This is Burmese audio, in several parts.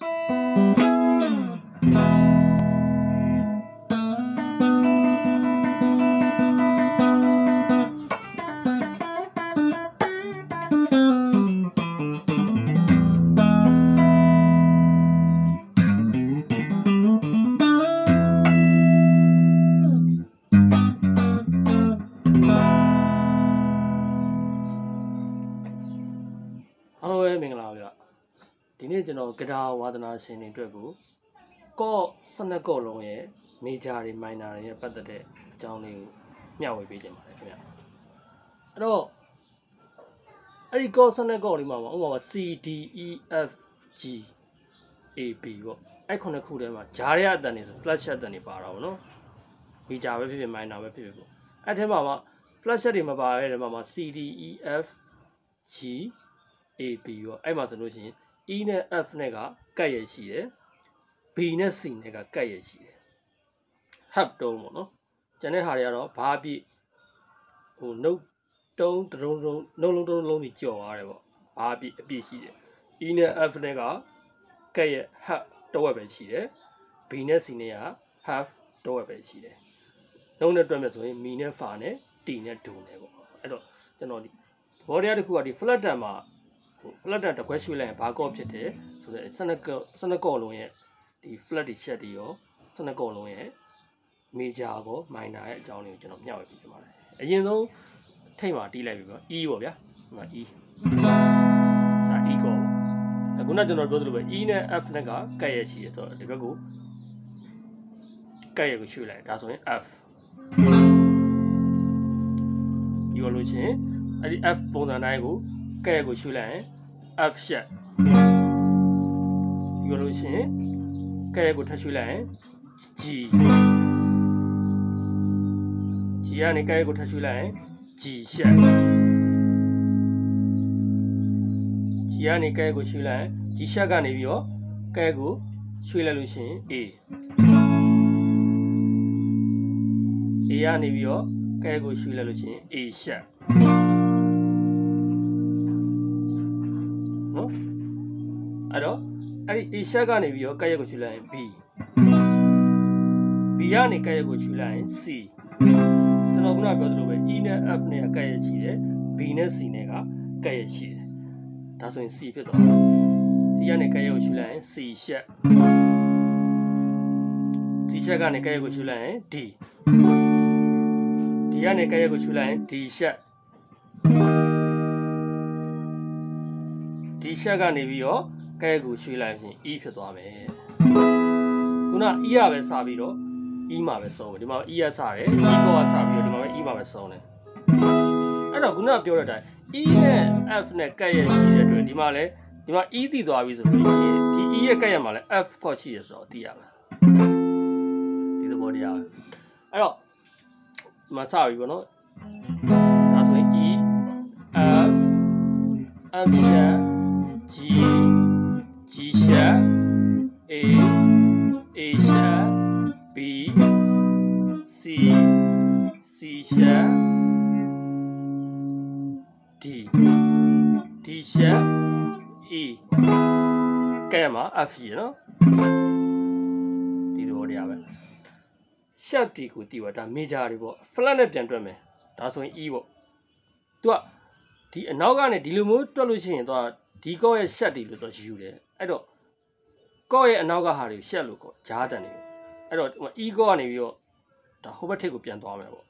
Bye. ဂဒါဝါသနာရှင်တွေအတွက်ကိုကော့12ကော့လုံးရဲ့ major တွေ minor တွေနဲ့ပတ်သက်တဲ့အကြောင်းလေးကိုမျှဝေပေးခြင်းပါတယ်ခင်ဗျအဲ့တော့အဲ့ဒီကော့12ကော့လေးမှာဥပမာ C D E F G A B ပေါ့အဲ့ခုနှစ်ခုထဲမှာဂျားရအတန်တွေဆို flash အတန်တွေပါတာပေါ့နော် major ပဲဖြစ်ဖြစ် minor ပဲဖြစ်ဖြစ်ပေါ့အဲ့ထဲမှာမှ flash တွေမပါတဲ့ထဲမှာ C D E F G A B ပေါ့အဲ့မှာဆိုလို့ရှိရင် E နဲ့ F နဲ့ကကတ်ရရှိတယ် B နဲ့ C နဲ့ကကတ်ရရှိတယ် half တုံးပေါ့နော်ကျန်တဲ့ဟာတွေကတော့ဘာအပြည့်ဟို note တုံးတုံးတုံးနှုတ်လုံးတုံးလုံးကြီးကြော်သွားတယ်ပေါ့ဘာအပြည့်အပြည့်ရှိတယ် E နဲ့ F နဲ့ကကတ်ရ half တဝက်ပဲရှိတယ် B နဲ့ C နဲ့က half တဝက်ပဲရှိတယ်နှုတ်နဲ့တွက်မယ်ဆိုရင် mi နဲ့ fa နဲ့ t နဲ့ do နဲ့ပေါ့အဲ့တော့ကျွန်တော်ဒီဘော်ဒီယာတစ်ခုကဒီ flat တန်မှာ ဟို flat တခွဲရွှေ့လိုက်ရင်ဘာကော့ဖြစ်တယ်ဆိုတော့စနကော့စနကော့လုံးရဲ့ဒီ flat တွေ shed တွေရောစနကော့လုံးရဲ့ major ကော minor ရဲ့အကြောင်းလေးကိုကျွန်တော်မျှဝေပြပြပါတယ်အရင်ဆုံးထိတ်မှာတီးလိုက်ပြီပေါ့ e ပေါ့ဗျာဒီမှာ e ဒါ e ကောအခုနကျွန်တော်ပြောသလိုပဲ e နဲ့ f နဲ့ကကတ်ရရှိရဆိုတော့ဒီဘက်ကိုကတ်ရကိုရွှေ့လိုက်ဒါဆိုရင် f ပြီးတော့လို့ရှိရင်အဲ့ဒီ f ပုံစံတိုင်းကို ကဲ့ကိုရှုလိုက်ရင် F ရှက်ပြီးလို့ရှိရင်ကဲ့ကိုထပ်ရှုလိုက်ရင် G G ကနေကဲ့ကိုထပ်ရှုလိုက်ရင် G ရှက် G ကနေကဲ့ကိုရှုလိုက်ရင် G ရှက်ကနေပြီးတော့ကဲ့ကိုရွှေ့လိုက်လို့ရှိရင် A A ကနေပြီးတော့ကဲကိုရွှေ့လိုက်လို့ရှိရင် A ရှ အဲ့ဒီ A ရှက်ကနေပြီးတော့ကက်ရက်ကိုရှူလိုက်ရင် B B ကနေကက်ရက်ကိုရှူလိုက်ရင် C ကျွန်တော်ခုနပြောသလိုပဲ E နဲ့ F နဲ့ကက်ရက်ရှိတယ် B နဲ့ C နဲ့ကကက်ရက်ရှိတယ်ဒါဆိုရင် C ဖြစ်သွားတယ် C ကနေကက်ရက်ကိုရှူလိုက်ရင် C ရှက် C ရှက်ကနေကက်ရက်ကိုရှူလိုက်ရင် D D ကနေကက်ရက်ကိုရှူလိုက်ရင် D ရှက်ဒီရှက်ကနေပြီးတော့ ကဲကိုရွှေ့လိုက်ရင် e ဖြစ်သွားမယ်ခုန e ရပဲစပြီးတော့ e မှာပဲဆုံးတယ်ဒီမှာ e ရစတယ် e ကောကစပြီးတော့ဒီမှာပဲ e မှာပဲဆုံးတယ်အဲ့တော့ခုနပြောတဲ့အတိုင်း e နဲ့ f နဲ့ကဲရရှိတဲ့အတွက်ဒီမှာလဲဒီမှာ e တည်သွားပြီဆိုလို့ရှိရင်ဒီ e ရဲ့ကဲရမှာလဲ f ဖော့ရှိရဆိုတော့သိရမှာဒီသဘောတရားပဲအဲ့တော့ဒီမှာစပြီပေါ့နော်ဒါဆိုရင် e f f ရှာ g G C ရှက် D D ရှက် E ကဲမှာ F ရနော်ဒီလိုတရားပဲရှက်ဒီကိုတီးပါဒါ major တွေပေါ့ flat နဲ့ပြန်တွက်မယ်ဒါဆိုရင် E ပေါ့သူကဒီအနောက်ကနေဒီလိုမျိုးတွက်လို့ရှိရင်သူကဒီကော့ရဲ့ရှက်တီလို့တော့ယူတယ်အဲ့တော့ကော့ရဲ့အနောက်ကဟာတွေရှက်လို့ကောဂျားတန်တွေအဲ့တော့အီကောကနေပြီးတော့ဒါဟိုဘက်ထိပ်ကိုပြန်သွားမယ်ပေါ့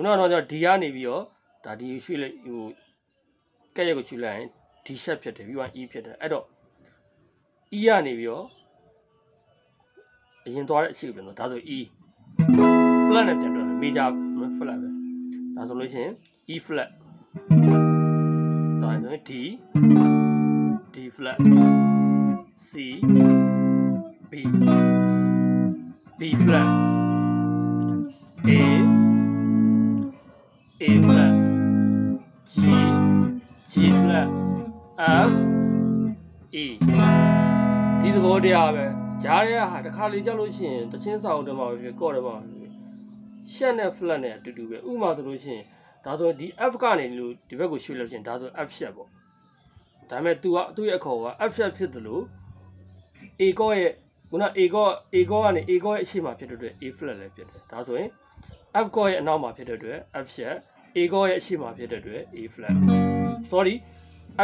ခုနကတော့ဒီကနေပြီးတော့ဒါဒီရွှေ့လိုက်ဟိုကက်ရက်ကိုချူလိုက်ရင်ဒီရှက်ဖြစ်တယ်ပြီးတော့ E ဖြစ်တယ်အဲ့တော့ E ကနေပြီးတော့အရင်သွားတဲ့အချိန်ပြန်တော့ဒါဆို E flat နဲ့ပြန်တော့ major flat ပဲဒါဆိုလို့ရှိရင် E flat ဒါဆိုရင် D D flat C B B flat A flat G G flat F E ဒီသဘောတရားပဲဂျားရဟာတစ်ခါလေကြောက်လို့ရှိရင်တချင်းဆောင်တယ်မှာပဲဖြစ်ကော့တယ်မှာရှက်နဲ့ flat နဲ့အတူတူပဲဥပမာဆိုလို့ရှိရင်ဒါဆိုဒီ F ကနေလို့ဒီဘက်ကိုရွှေ့လို့ရှိရင်ဒါဆို F ရှက်ပေါ့ဒါပေမဲ့ तू ကသူ့ရဲ့အခေါ်က F shot ဖြစ်တယ်လို့ A ကောရဲ့ခုန A ကော A ကောကနေ A ကောရဲ့အရှိမဖြစ်တဲ့အတွက် A flat လည်းဖြစ်တယ်ဒါဆိုရင် F ကောရဲ့အနောက်မှာဖြစ်တဲ့အတွက် F sharp A ကောရဲ့အရှိမဖြစ်တဲ့အတွက် A flat sorry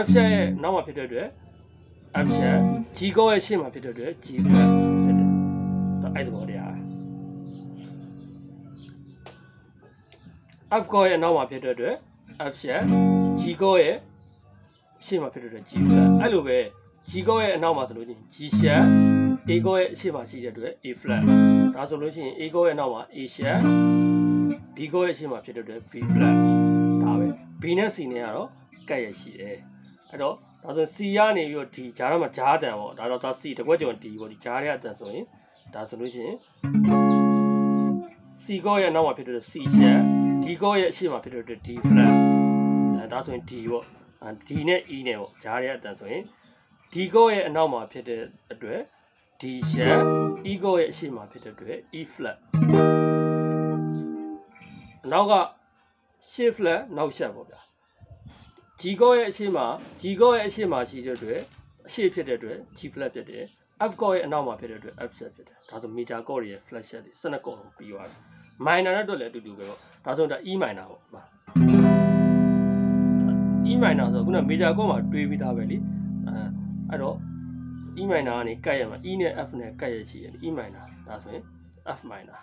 F sharp ရဲ့နောက်မှာဖြစ်တဲ့အတွက် F sharp G ကောရဲ့ရှေ့မှာဖြစ်တဲ့အတွက် G flat ဖြစ်တယ်ဒါအဲ့ဒီဘောတရား F ကောရဲ့နောက်မှာဖြစ်တဲ့အတွက် F sharp G ကောရဲ့ရှေ့မှာဖြစ်တဲ့အတွက် G flat အဲ့လိုပဲ G ကောရဲ့အနောက်မှာဆိုလို့ချင်း G sharp A ကောရဲ့အရှေ့မှာရှိတဲ့အတွက် A flat ဒါဆိုလို့ရှိရင် A ကောရဲ့အနောက်မှာ A sharp B ကောရဲ့အရှေ့မှာဖြစ်တဲ့အတွက် B flat ဒါပဲ B နဲ့ C နဲ့ကတော့ကတ်ရရှိတယ်အဲ့တော့ဒါဆို C ရနေပြီးတော့ D ဂျားတော့မှဂျားတန်ပေါ့ဒါတော့ဒါ C တကွက်ကြော် D ပေါ့ဒီဂျားရဲ့အတန်ဆိုရင်ဒါဆိုလို့ရှိရင် C ကောရဲ့နောက်မှာဖြစ်တဲ့ C sharp D ကောရဲ့အရှေ့မှာဖြစ်တဲ့ D flat အဲဒါဆိုရင် D ပေါ့ D နဲ့ E နဲ့ပေါ့ဂျားရဲ့အတန်ဆိုရင် D ကောရဲ့အနောက်မှာဖြစ်တဲ့အတွက် D sharp E ကောရဲ့အရှေ့မှာဖြစ်တဲ့အတွက် E flat အနောက်ကရှေ့ flat နောက်ရှက်ပေါ့ဗျာ G ကောရဲ့အရှေ့မှာ G ကောရဲ့အရှေ့မှာရှိတဲ့အတွက်အရှေ့ဖြစ်တဲ့အတွက် G flat ဖြစ်တယ် F ကောရဲ့အနောက်မှာဖြစ်တဲ့အတွက် F set ဖြစ်တယ်ဒါဆို major chord ရဲ့ flat set တွေ12ကောလုံးပြီးသွားပြီ minor နဲ့တော့လည်းအတူတူပဲပေါ့ဒါဆိုဒါ E minor ပေါ့မှာ E minor ဆိုတော့ခုန major chord မှာတွေးပြီးသားပဲလीအဲအဲ့တော့ E minor ကနေကတ်ရမှာ E နဲ့ F နဲ့ကတ်ရရှိတယ် E minor ဒါဆိုရင် F minor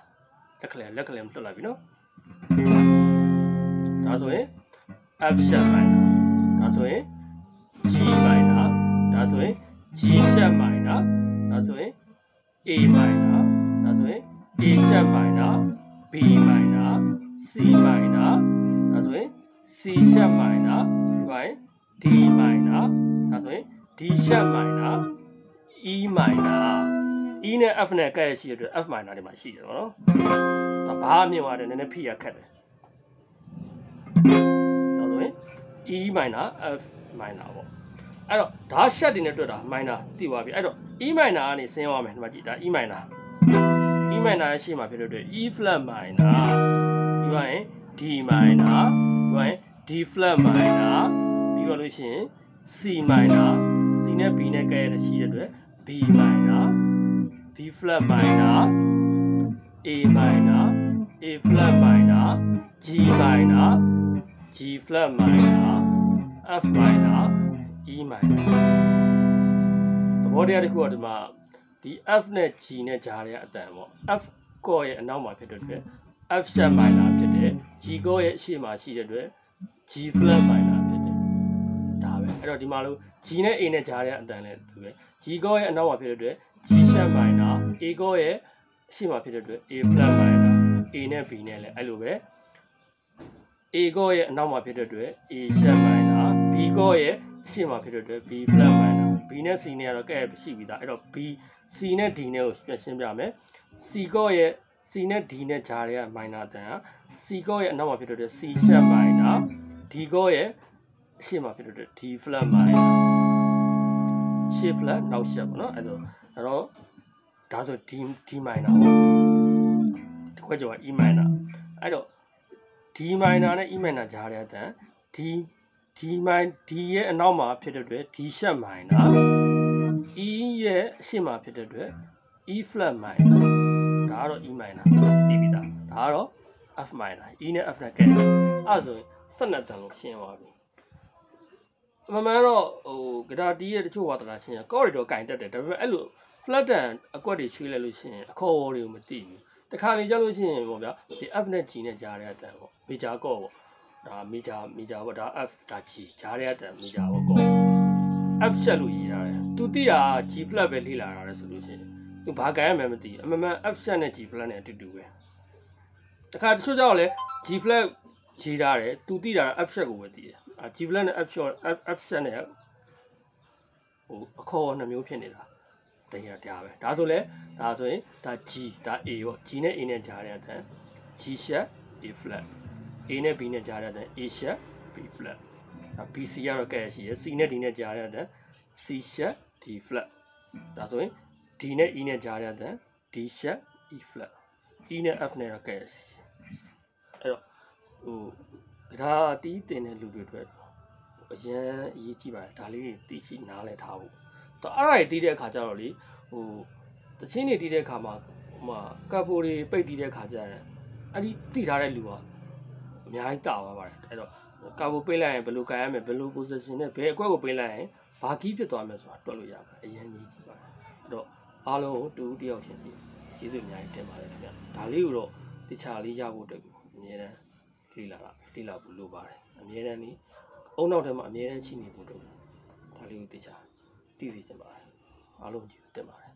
လက်ကလေးလက်ကလေးလွတ်လိုက်ပြီနော်ဒါဆိုရင် F sharp minor ဒါဆိုရင် G minor ဒါဆိုရင် G sharp minor ဒါဆိုရင် A minor ဒါဆိုရင် A sharp minor B minor C minor ဒါဆိုရင် C sharp minor ဒီပိုင်း D minor ဒါဆိုရင် D sharp minor E minor E နဲ့ F နဲ့ကဲ့ရရှိတဲ့အတွက် F minor တွေမှာရှိတယ်နော်ဒါဘာမြင်သွားတယ်နည်းနည်းဖိရခက်တယ်ဒါဆိုရင် E minor F minor ပေါ့အဲ့တော့ဒါ shat တွေနဲ့တွေ့တာ minor သိသွားပြီအဲ့တော့ E minor ကနေဆင်းသွားမယ်ဒီမှာကြည့်ဒါ E minor E minor ရဲ့ရှေ့မှာဖြစ်တဲ့အတွက် E flat minor ပြီးသွားရင် D minor ပြီးသွားရင် D flat minor ပြီးတော့လို့ရှိရင် C minor C နဲ့ B နဲ့ကဲရတဲ့ရှိတဲ့အတွက် B minor B flat minor A minor A flat minor G minor G flat minor F minor E minor သဘောတရားတစ်ခုကဒီမှာဒီ F နဲ့ G နဲ့ကြားတဲ့အတန်ပေါ့ F ကော့ရဲ့အနောက်မှာဖြစ်တဲ့အတွက် F sharp minor ဖြစ်တယ် G ကော့ရဲ့အရှေ့မှာရှိတဲ့အတွက် G flat minor ဖြစ်တယ်ဒါပဲ အဲ့တော့ဒီမှာလို့ G နဲ့ A နဲ့ကြားတဲ့အတန်လည်းတူပဲ G ကော့ရဲ့အနောက်မှာဖြစ်တဲ့အတွက် G sharp minor A ကော့ရဲ့အရှေ့မှာဖြစ်တဲ့အတွက် A flat minor A နဲ့ B နဲ့လည်းအဲ့လိုပဲ A ကောရဲ့အနောက်မှာဖြစ်တဲ့အတွက် A sharp minor B ကောရဲ့အရှေ့မှာဖြစ်တဲ့အတွက် B flat minor B နဲ့ C နဲ့ကတော့ကဲရှိပြီးသားအဲ့တော့ B C နဲ့ D နဲ့ကိုပြန်ရှင်းပြမယ် C ကောရဲ့ C နဲ့ D နဲ့ဂျာတွေက minor တန်ဟာ C ကောရဲ့အနောက်မှာဖြစ်တဲ့အတွက် C sharp minor D ကောရဲ့အ ရှေ့မှာဖြစ်တဲ့အတွက် D flat minor ရှေ့ flat နောက် sharp ပေါ့နော်အဲ့တော့အဲ့တော့ဒါဆို D D minor ပေါ့ဒီခွက်ကျော်က E minor အဲ့တော့ D minor နဲ့ E minor ဂျာတွေအတန် D D min D ရဲ့အနောက်မှာဖြစ်တဲ့အတွက် D sharp minor E ရဲ့အရှေ့မှာဖြစ်တဲ့အတွက် E flat minor ဒါကတော့ E minor သိပြီသားဒါကတော့ F minor E နဲ့ F နဲ့ကဲအဲ့ဒါဆိုရင်12တန်လို့ရှင်းသွားပြီအ မှန်မှန်တော့ဟိုဂတာတီးရဲ့တချို့ဝါသနာချင်းကော်ရီတော့ကင်တက်တယ်ဒါပေမဲ့အဲ့လို flat တန်အကွက်တွေရွှေ့လိုက်လို့ရှိရင်အခေါ်ဝေါ်တွေကိုမသိဘူးတခါလေကြလို့ရှိရင်ပေါ့ဗျာဒီ F နဲ့ G နဲ့ကြားတဲ့အတန်ပေါ့ major ကော့ပေါ့ဒါ major major ပေါ့ဒါ F ဒါ G ကြားတဲ့အတန် major ပေါ့ကော့ F ချက်လို့ရေးထားတယ်သူသိတာ G flat ပဲလေ့လာတာလေဆိုလို့ရှိရင်သူဘာကန်ရမှန်းမသိဘူးအမှန်မှန် F ချက်နဲ့ G flat နဲ့အတူတူပဲတခါတချို့ကြောက်လဲ G flat ရေးထားတယ်သူသိတာ F ချက်ကိုပဲသိတယ်အာ G flat နဲ့ F short F F ချက်နဲ့ဟိုအခေါ်နှမျိုးဖြစ်နေတာတရားတရားပဲဒါဆိုလဲဒါဆိုရင်ဒါ G ဒါ A ပေါ့ G နဲ့ A နဲ့ကြားတဲ့အတန် G sharp A flat A နဲ့ B နဲ့ကြားတဲ့အတန် A sharp B flat ဒါ BC ကတော့ကဲရှိရယ် C နဲ့ D နဲ့ကြားတဲ့အတန် C sharp D flat ဒါဆိုရင် D နဲ့ E နဲ့ကြားတဲ့အတန် D sharp E flat E နဲ့ F နဲ့တော့ကဲရှိအဲ့တော့ဟို ဒါတီးတင်တဲ့လူတွေအတွက်အရင်အရေးကြီးပါတယ်ဒါလေးတွေသိရှိနားလည်ထားဖို့တော့အဲ့ဒါတွေတီးတဲ့အခါကျတော့လေဟိုတချင်းတွေတီးတဲ့အခါမှာဟိုမှာကပ်ပိုတွေပိတ်တီးတဲ့အခါကျရင်အဲ့ဒီတီးထားတဲ့လူကအများကြီးတာသွားပါတယ်အဲ့တော့ကာပိုပိတ်လိုက်ရင်ဘယ်လိုကန်ရမလဲဘယ်လို position နဲ့ဘယ်အကွက်ကိုပိတ်လိုက်ရင်ဘာကီးဖြစ်သွားမလဲဆိုတာတွက်လို့ရပါတယ်အရင်ကြီးကြည့်ပါတယ်အဲ့တော့အားလုံးကိုတူတူတယောက်ချင်းစီကျေးဇူးအများကြီးတင်ပါတယ်ခင်ဗျဒါလေးကိုတော့တခြားလေးရဖို့အတွက်ကိုအများတန်း လေ့လာတာလေ့လာဖို့လိုပါတယ်အများတန်းนี่အုံနောက်ထဲမှာအများတန်းရှိနေဖို့အတွက်ဒါလေးကိုတခြားသိသိချင်ပါတယ်အားလုံးကျေးဇူးတင်ပါတယ်